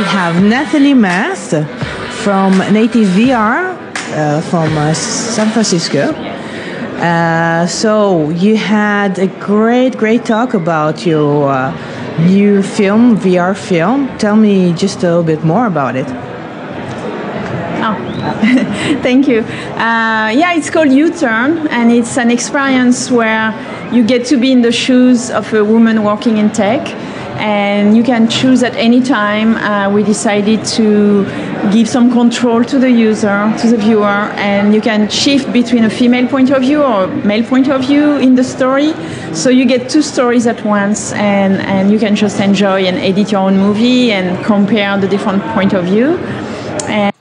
have Natalie Mast from Native VR uh, from uh, San Francisco. Uh, so you had a great, great talk about your uh, new film, VR film. Tell me just a little bit more about it. Oh, thank you. Uh, yeah, it's called U-Turn, and it's an experience where you get to be in the shoes of a woman working in tech, and you can choose at any time. Uh, we decided to give some control to the user, to the viewer, and you can shift between a female point of view or male point of view in the story. So you get two stories at once, and, and you can just enjoy and edit your own movie and compare the different point of view. And